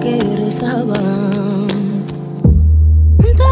Que rezaba. Junto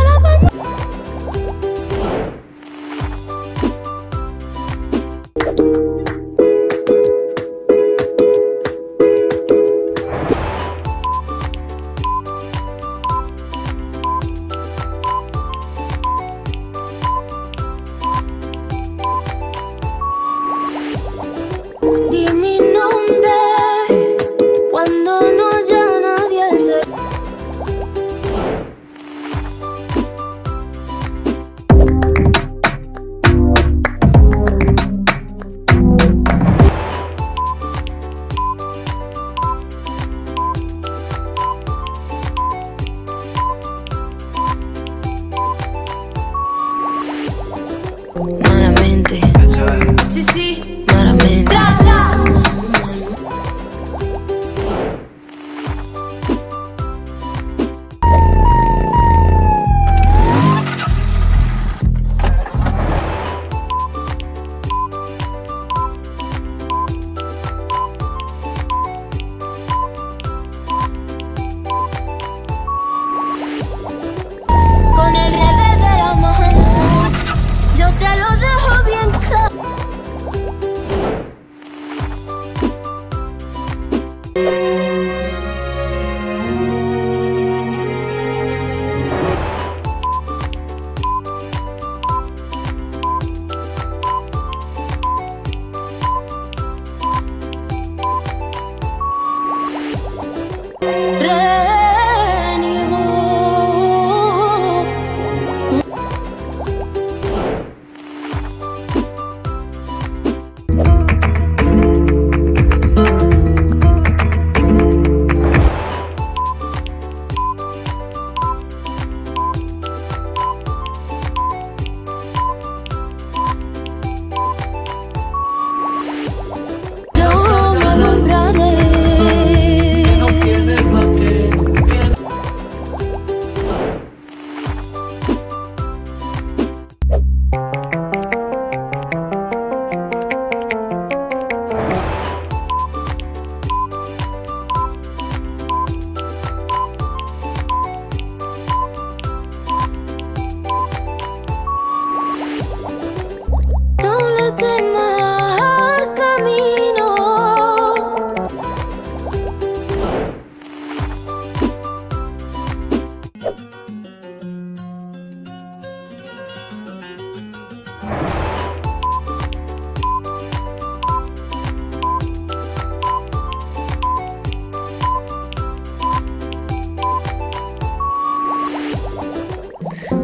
sí, malamente.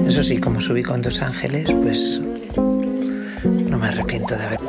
Eso sí, como subí con dos ángeles, pues no me arrepiento de haber